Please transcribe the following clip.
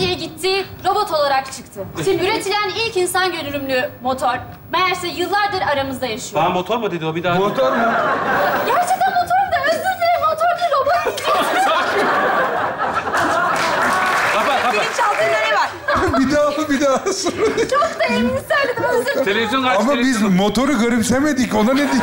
diye gitti, robot olarak çıktı. Şimdi üretilen ilk insan görünümlü motor meğerse yıllardır aramızda yaşıyor. Bana motor mu dedi o bir daha? Motor mu? Gerçekten motor da özür dilerim motor değil robot diyecektim. Kapa kapa. Çaldığı ne var? bir daha bir daha. Çok da emin söyledim özür dilerim. Televizyon karşı Ama biz televizyon. motoru garipsemedik. Ona ne diyeyim?